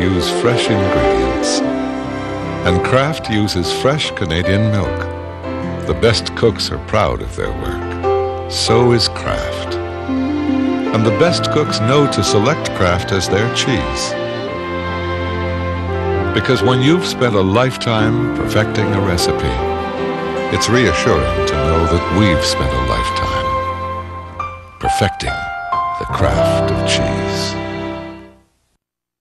use fresh ingredients. And Kraft uses fresh Canadian milk. The best cooks are proud of their work. So is Kraft. And the best cooks know to select Kraft as their cheese. Because when you've spent a lifetime perfecting a recipe, it's reassuring to know that we've spent a lifetime perfecting the craft of cheese.